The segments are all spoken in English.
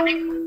morning.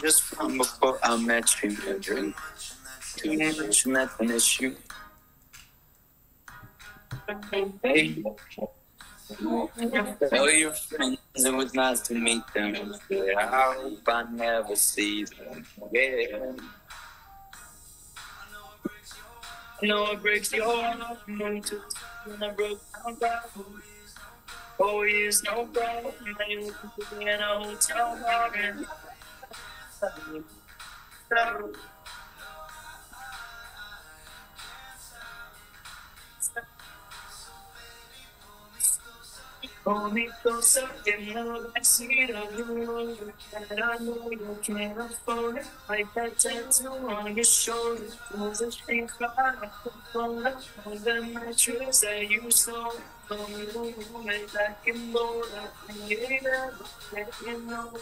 Just from before I met you, drink too much, not an issue. Tell your friends it was nice to meet them. I hope I never see them again. I know it breaks your heart to in a broke down bar. Four years, no problem. Now you look in a hotel bar and Closer in the backseat of your rover And I know you. can't afford it Like that tattoo on your shoulder Was a thing cry on the mattress that you stole From your roommate back in Boulder And you never let me know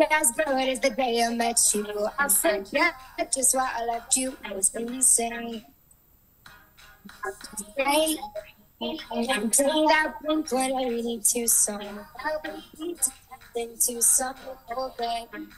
As good as the day I met you. I forget just why I left you. I was insane. I'm doing that blink 182 song. I'll be into something okay. Hold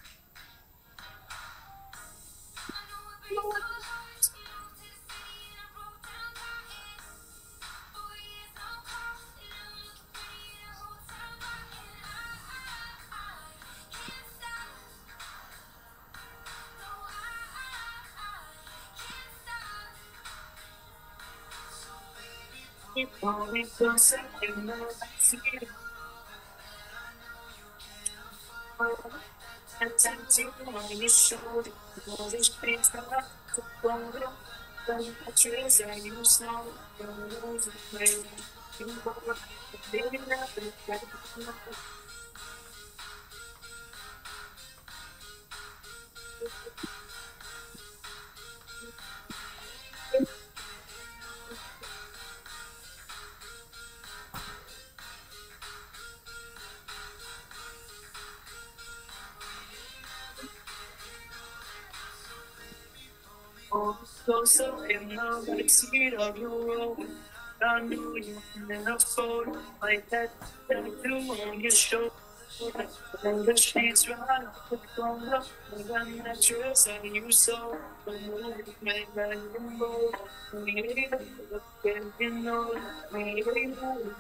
me closer in the backseat and tattoo on your shoulder Was a thing cry on Boulder The mattress that those who played in Closer in the backseat of your rover. I knew you like that tattoo on shoulder. And the sheets right up from the the mattress that you saw. The movie made by you know. We ain't looking, you know. We ain't moving.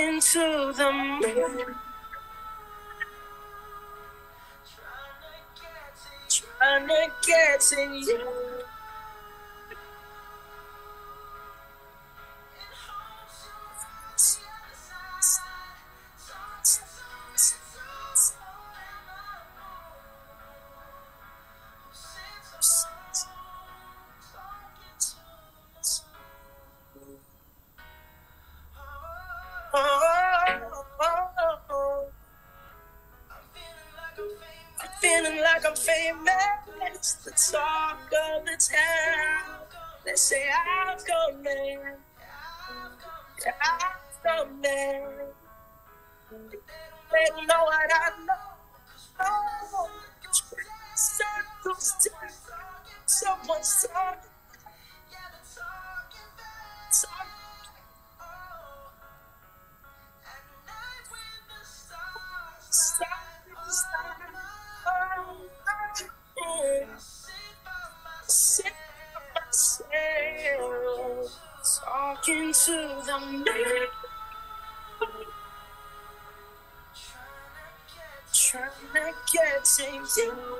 Talking to the moon. Trying to get to you. Famous, the talk of the town. They say I'm coming, I'm coming. They don't know what I know. Oh, circles turn, someone's to the man. Trying to get to you.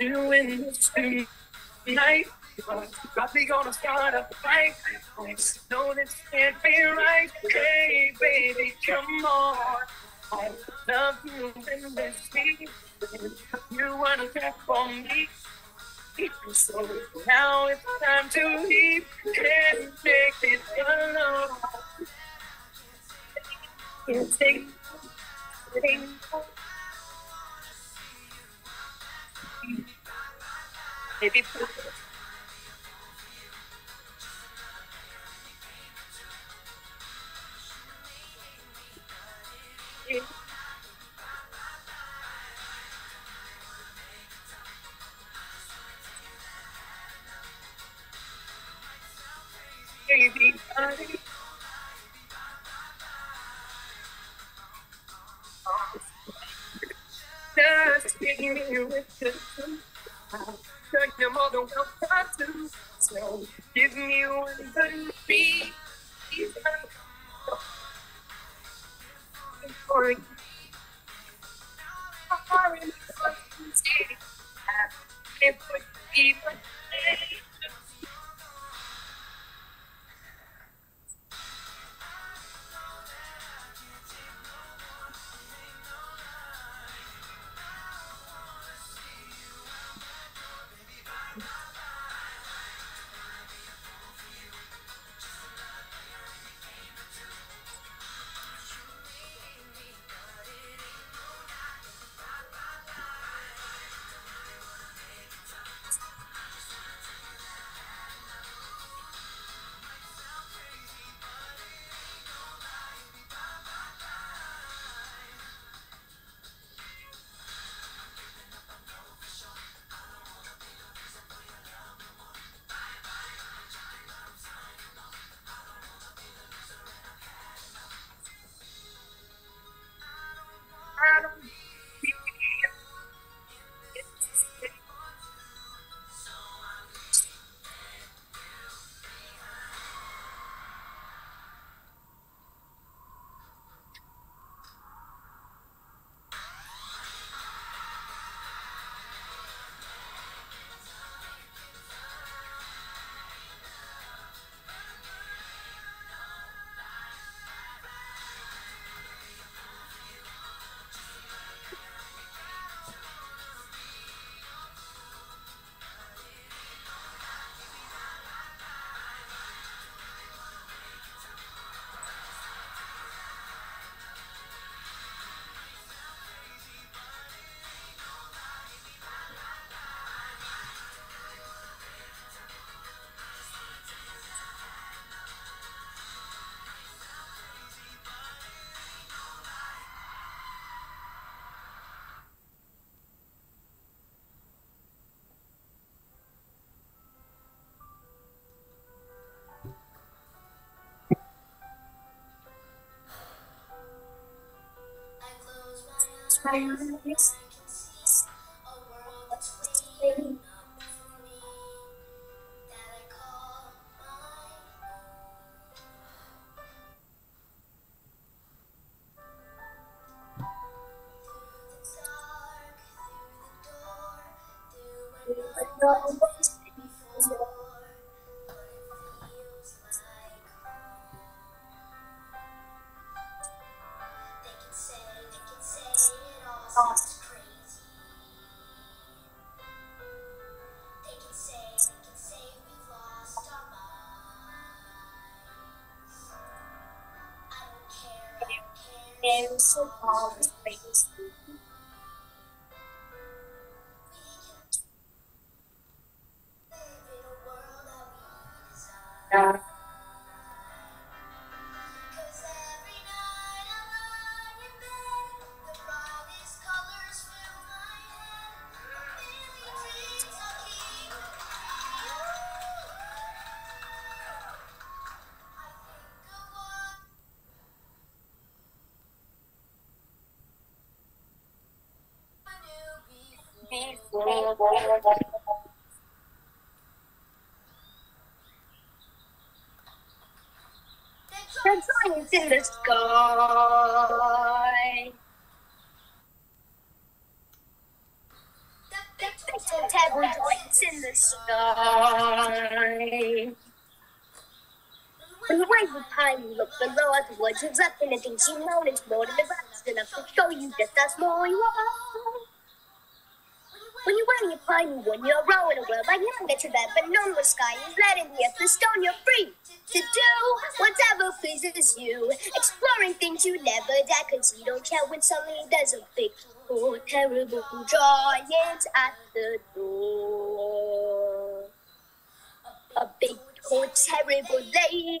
doing this tonight. Probably gonna start a fight. No, this can't be right. Hey, baby, come on. I love you in this deep. You wanna tap on me. So now it's time to leave. Can't take it alone. Can't take Maybe Baby, good beat. For you. If we even eyes. And The giants in the sky. The table giants in the sky. When you wave the pine, look below at the woods and left and the things you know it's more than the rest enough to show you just how small you are. You're pine, when you're rowing a world like young to that, but no more sky is letting the earth the stone you're free to do whatever pleases you. Exploring things you never did, cause you don't care when suddenly there's a big, oh, terrible giant at the door. A big, oh, terrible lady.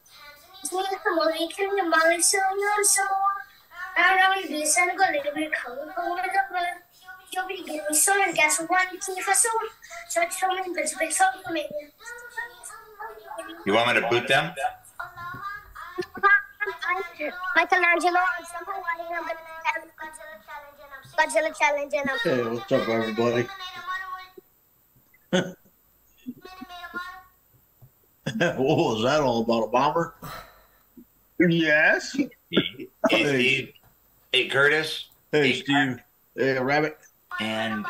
Mongolia, Laos, Singapore, Indonesia, Philippines, and Tanzania. The Lankan station is now there's Slovenia, Vanuatu, Tunisia, Morocco, and You want me to boot them? Michelangelo, I'm somehow running up Godzilla challenge and I'm Hey, what's up, everybody? what was that all about? A bomber? Yes. Hey, Steve. Hey, Curtis. Hey, Hey, Steve. Hey, Rabbit. And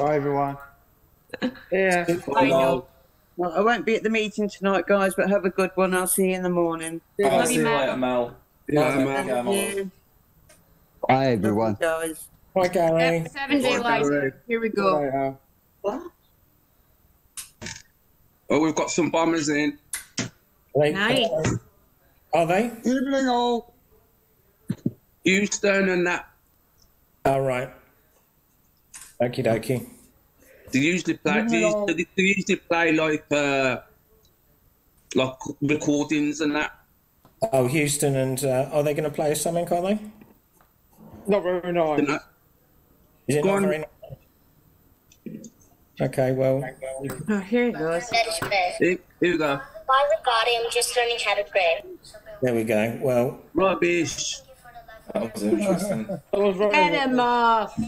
Bye, everyone. Yeah. I know. Well, I won't be at the meeting tonight, guys, but have a good one. I'll see you in the morning. I'll see you, you Mel. later, Mel. Yeah, Bye, Mel. Mel. Thank. Bye, everyone. Guys. Bye, Gary. Seven day Bye, Gary. life. Here we go. Bye, What? Oh, we've got some bombers in. Al. Nice. Are they? Evening all. Houston and that. All right. Okie dokie. They usually play. They, Hello. usually, they usually play like uh, like recordings and that. Oh, Houston and uh, are they going to play something? Are they? Not very You nice. know? Is it Go not very nice? Okay, well, Oh, here it goes. That is. Here, here we go. Bye, Ricardo. I'm just learning how to pray. there we go. Well, Rubbish. That was interesting. Get him off.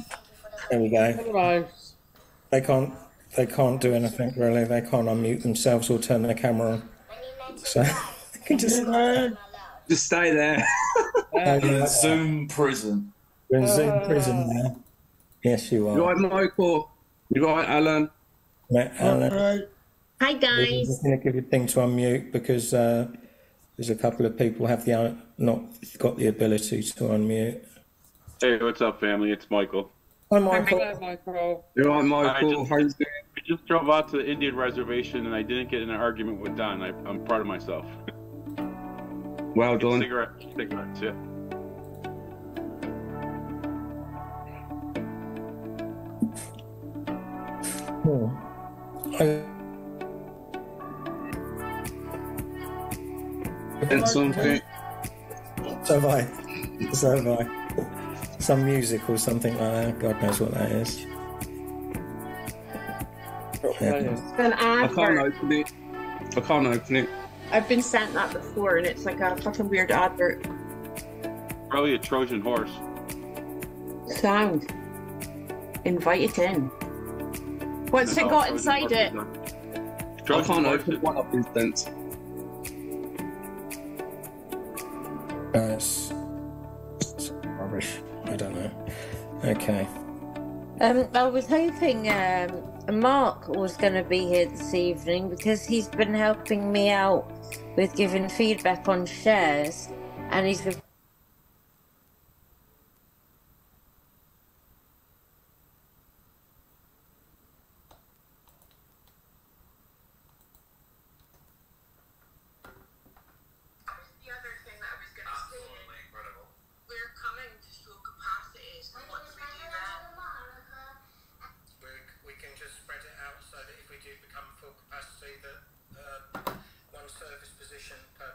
There we go. They can't. They can't do anything really. They can't unmute themselves or turn their camera on. So they can just. Just stay there. In Zoom prison. You're in Zoom prison now. Yes, you You are. right, Michael? You right, Alan? Matt Allen. Hi, I'm guys. just going to give you a thing to unmute because uh, there's a couple of people have the not got the ability to unmute. Hey, what's up, family? It's Michael. Hi, Michael. You right, Michael? just- How you doing? I just drove out to the Indian reservation and I didn't get in an argument with Don. I, I'm proud of myself. Well done. Cigarette, cigarettes, yeah. Hmm. I- And something. So have I. So have I. Some music or something like that. God knows what that is. Yeah. Um, it's an I can't advert. open it. I can't open it. I've been sent that before, and it's like a fucking weird advert. Probably a Trojan horse. Sound. Invite it in. What's it got Trojan inside it? it? is I can't open is- one of these things. Um, I was hoping um, Mark was going to be here this evening because he's been helping me out with giving feedback on shares, and he's been The other thing that I was going to say, we're coming to full capacity, so what do we do then? we can just spread it out so that if we do become full capacity, that uh, one service position per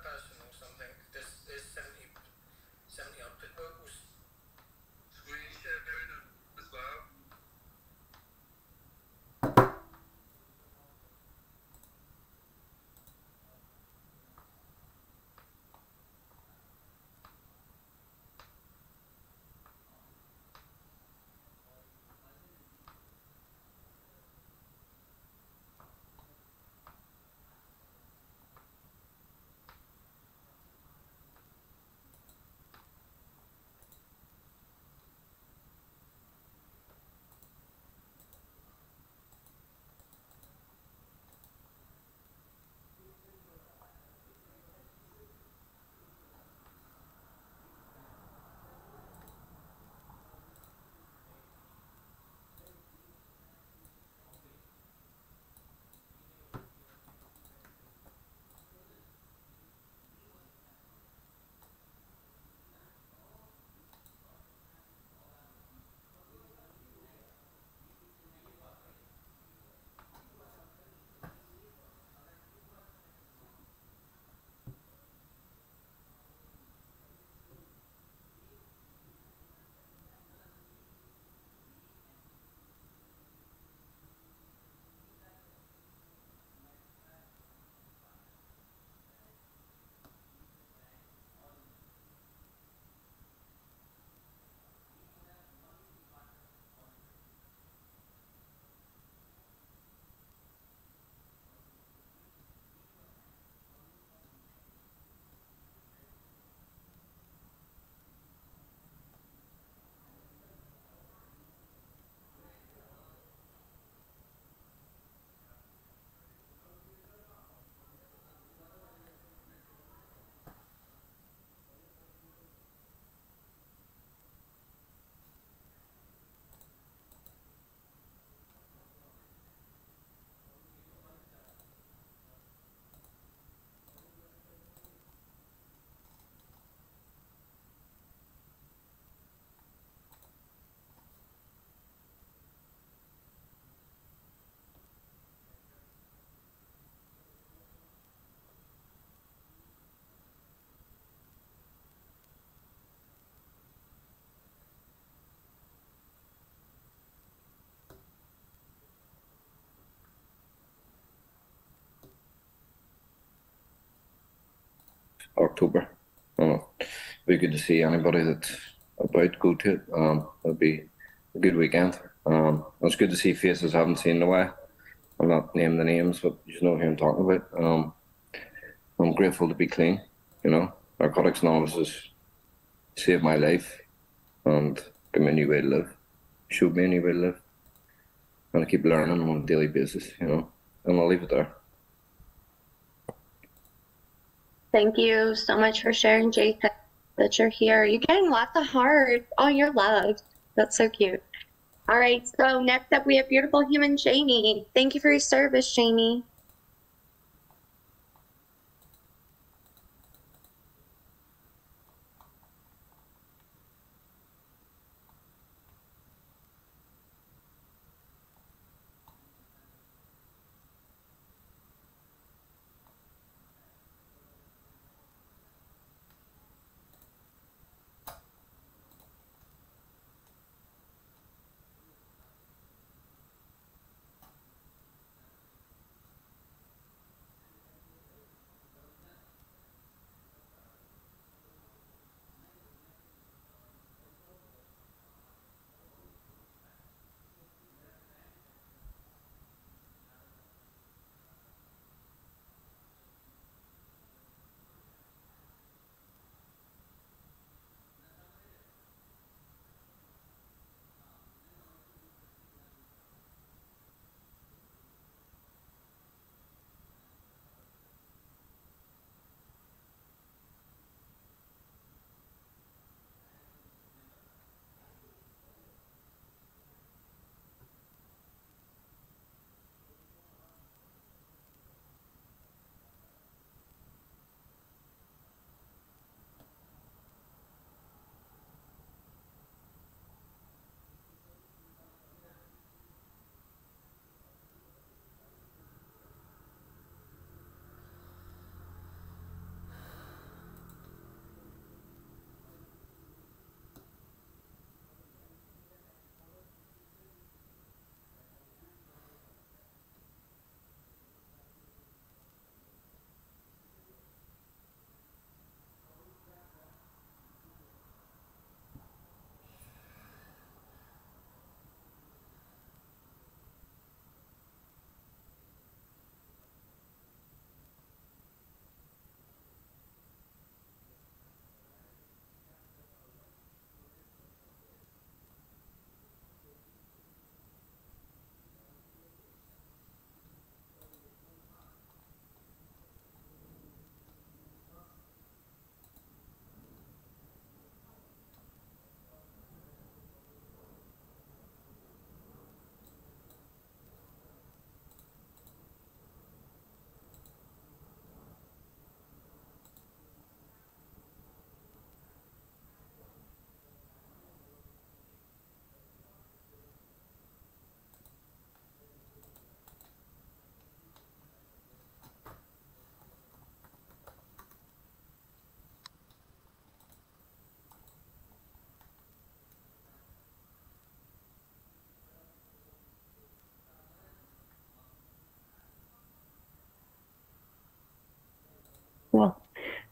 October. Know. It'd be good to see anybody that's about go to it. Um, it'd be a good weekend. Um, it's good to see faces I haven't seen in a while. I'm not naming the names, but you know who I'm talking about. Um, I'm grateful to be clean. You know, Narcotics Anonymous has saved my life and give me a new way to live, showed me a new way to live. And I keep learning on a daily basis, you know, and I'll leave it there. Thank you so much for sharing, Jason, that you're here. You're getting lots of hearts. Oh, you're loved. That's so cute. All right, so next up we have beautiful human Jamie. Thank you for your service, Jamie.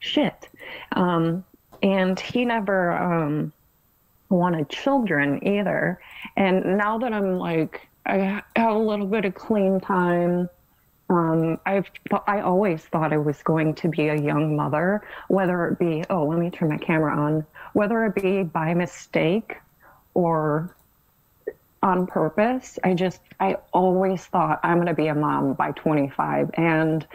Shit. Um, and he never um, wanted children either. And now that I'm like, I have a little bit of clean time. Um, I've I always thought I was going to be a young mother, whether it be oh let me turn my camera on, whether it be by mistake or on purpose. I just I always thought I'm going to be a mom by 25, and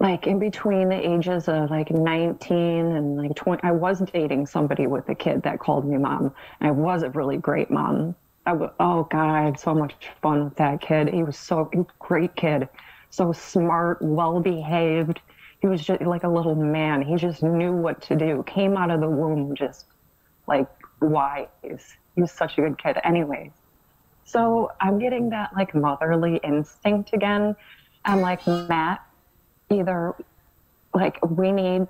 like in between the ages of like 19 and like 20 i was dating somebody with a kid that called me mom. I was a really great mom. I w- oh god i had so much fun with that kid. He was so he was great kid. So smart well behaved he was just like a little man. He just knew what to do. Came out of the womb just like wise. He was such a good kid. Anyways so i'm getting that like motherly instinct again. I'm like matt either like we need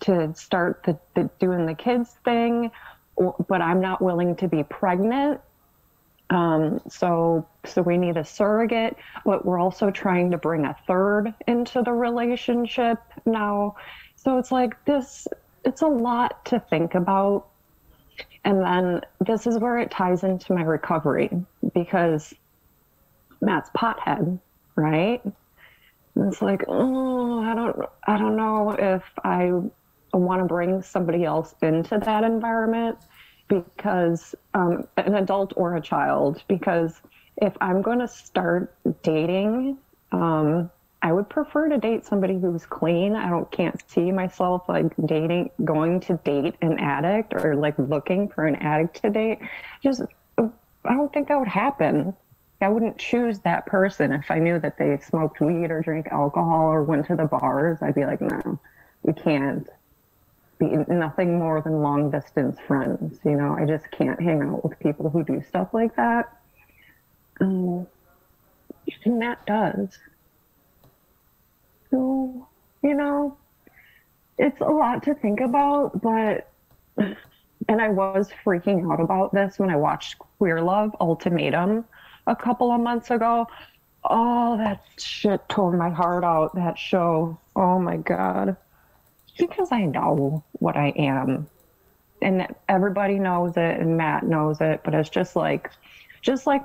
to start the, the doing the kids thing or, but i'm not willing to be pregnant um, so so we need a surrogate but we're also trying to bring a third into the relationship now so it's like this, it's a lot to think about. And then this is where it ties into my recovery because Matt's pothead, right? It's like, oh, I don't, I don't know if I want to bring somebody else into that environment because um, an adult or a child. Because if I'm going to start dating, um, I would prefer to date somebody who's clean. I don't can't see myself like dating, going to date an addict or like looking for an addict to date. Just, I don't think that would happen. I wouldn't choose that person if I knew that they smoked weed or drank alcohol or went to the bars. I'd be like, no, we can't be nothing more than long distance friends. You know, I just can't hang out with people who do stuff like that. Um, and Matt does. So, you know, it's a lot to think about, but, and I was freaking out about this when I watched Queer Love Ultimatum a couple of months ago. Oh, that shit tore my heart out, that show. Oh my God. Because I know what I am. And everybody knows it, and Matt knows it, but it's just like, just like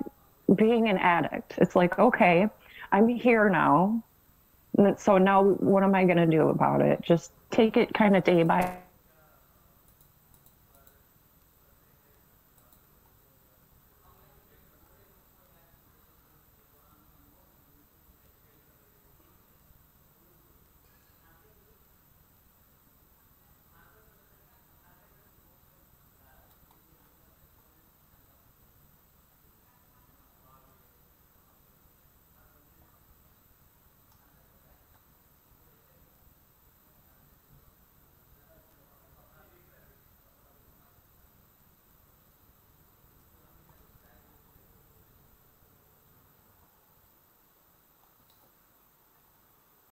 being an addict. It's like, okay, I'm here now. So now what am I going to do about it? Just take it kind of day by